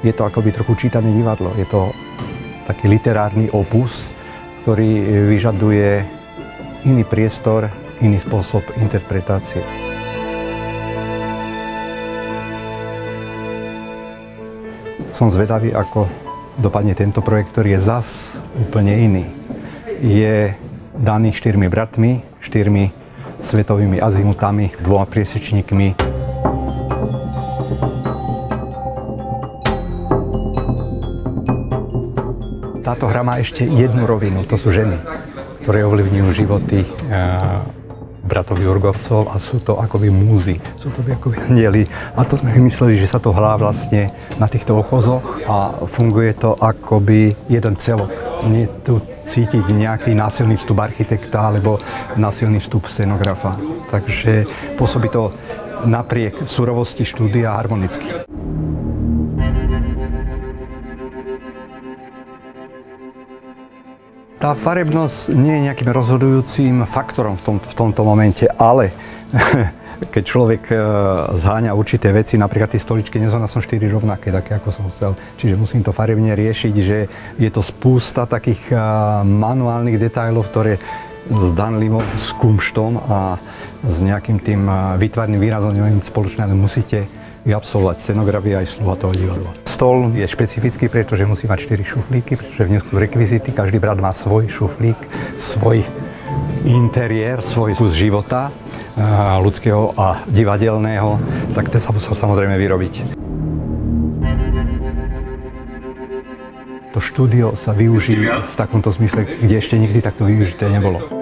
je to akoby trochu čítané divadlo. Je to taký literárny opus, ktorý vyžaduje iný priestor, iný spôsob interpretácie. Som zvedavý, ako dopadne tento projekt, ktorý je zas úplne iný. Je daný štyrmi bratmi, štyrmi svetovými azimutami, dvoma priesečníkmi, Táto hra má ešte jednu rovinu, to sú ženy, ktoré ovlivňujú životy bratov Jurgovcov a sú to akoby múzy, sú to akoby anieli. A to sme vymysleli, že sa to hrá vlastne na týchto ochozoch a funguje to akoby jeden celok. Nie tu cítiť nejaký násilný vstup architekta alebo násilný vstup scenografa. Takže pôsobí to napriek surovosti štúdia harmonicky. Tá farebnosť nie je nejakým rozhodujúcim faktorom v, tom, v tomto momente, ale keď človek e, zháňa určité veci, napríklad tie stoličky, nie som 4 rovnaké, také ako som chcel. Čiže musím to farebne riešiť, že je to spústa takých e, manuálnych detailov, ktoré zdanlivo s kumštom a s nejakým tým e, vytvarným výrazom spoločné, ale musíte absolvovať scenografia aj sluha toho divadla. Stol je špecifický, pretože musí mať 4 šuflíky, pretože v sú rekvizity, každý brat má svoj šuflík, svoj interiér, svoj kus života ľudského a divadelného, tak ten sa musel samozrejme vyrobiť. To štúdio sa využije v takomto zmysle, kde ešte nikdy takto využité nebolo.